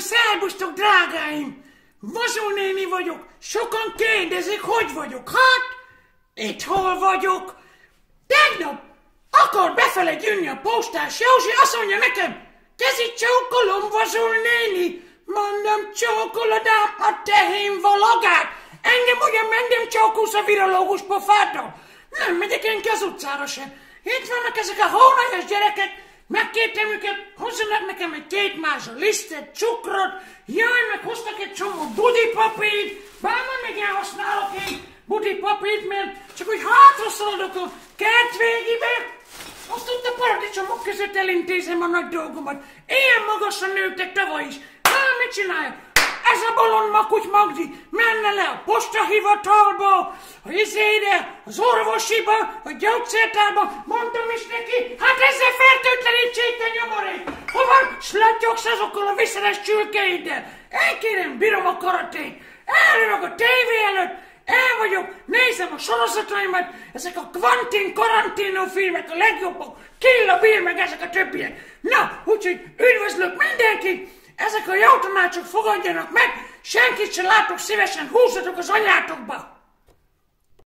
szerbusztok, drágáim! Vazó néni vagyok, sokan kérdezik, hogy vagyok. Hát, itt hol vagyok? Tegnap akar befele gyűnni a postás Józsi, azt mondja nekem, kezi csókolom, Vazó néni. Mondom, csókolod a tehén valagát. Engem ugyan meg nem csókolsz a virológus pofádra. Nem megyek én ki az utcára se. Itt vannak ezek a hónajos gyerekek, Megkértem őket, hozzanak nekem egy két mázsa lisztet, cukrot, jaj, meg hoztak egy csomó budi papírt, bár nem igen használok én budi papírt, mert csak úgy hátra szaladok a kert végébe, azt ott a paradicsomok között elintézem a nagy dolgomat. Ilyen magasra nőttek tavaly is. Hát, mit csinálják? Ez a bolond makuty Magdi menne le a postahivatalba, a izére, az orvosiba, a gyógyszertárba, mondtam is neki, hát ezzel slatyogsz azokkal a viszeres csülkeiddel? Én bírom a karatét, elülök a tévé előtt, el vagyok, nézem a sorozataimat, ezek a Quentin Tarantino filmek a legjobbak, Kill Bill, meg ezek a többiek. Na, úgyhogy üdvözlök mindenkit, ezek a jó tanácsok fogadjanak meg, senkit sem látok szívesen, húzzatok az anyátokba!